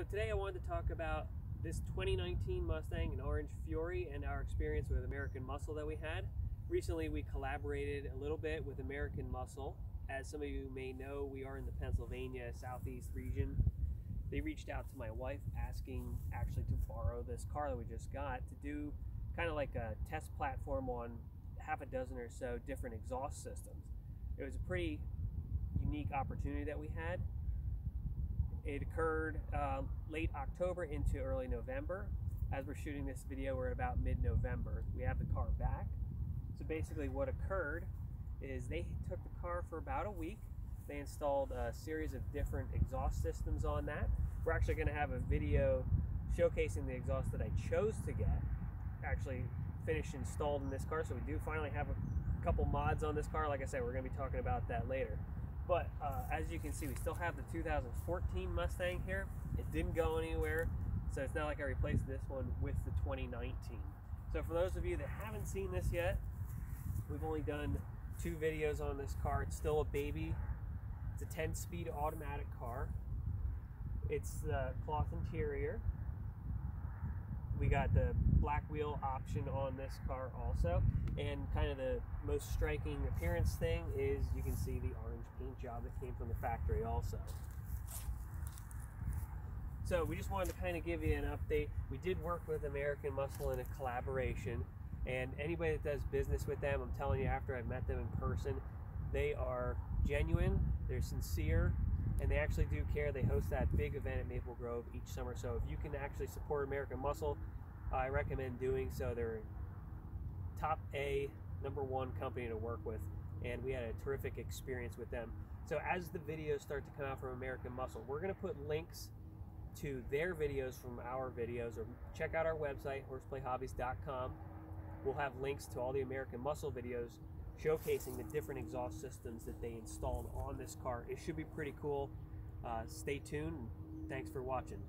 So today I wanted to talk about this 2019 Mustang and Orange Fury and our experience with American Muscle that we had. Recently we collaborated a little bit with American Muscle. As some of you may know, we are in the Pennsylvania Southeast region. They reached out to my wife asking actually to borrow this car that we just got to do kind of like a test platform on half a dozen or so different exhaust systems. It was a pretty unique opportunity that we had it occurred uh, late October into early November. As we're shooting this video, we're about mid-November. We have the car back. So basically what occurred is they took the car for about a week. They installed a series of different exhaust systems on that. We're actually gonna have a video showcasing the exhaust that I chose to get, actually finished installed in this car. So we do finally have a couple mods on this car. Like I said, we're gonna be talking about that later. But uh, as you can see, we still have the 2014 Mustang here. It didn't go anywhere, so it's not like I replaced this one with the 2019. So for those of you that haven't seen this yet, we've only done two videos on this car. It's still a baby. It's a 10-speed automatic car. It's the cloth interior. We got the black wheel option on this car also. And kind of the most striking appearance thing is you can see the orange paint job that came from the factory also. So we just wanted to kind of give you an update. We did work with American Muscle in a collaboration and anybody that does business with them, I'm telling you after I've met them in person, they are genuine, they're sincere, and they actually do care. They host that big event at Maple Grove each summer. So if you can actually support American Muscle, I recommend doing so. They're top A, number one company to work with, and we had a terrific experience with them. So as the videos start to come out from American Muscle, we're going to put links to their videos from our videos, or check out our website, horseplayhobbies.com. We'll have links to all the American Muscle videos showcasing the different exhaust systems that they installed on this car. It should be pretty cool. Uh, stay tuned. Thanks for watching.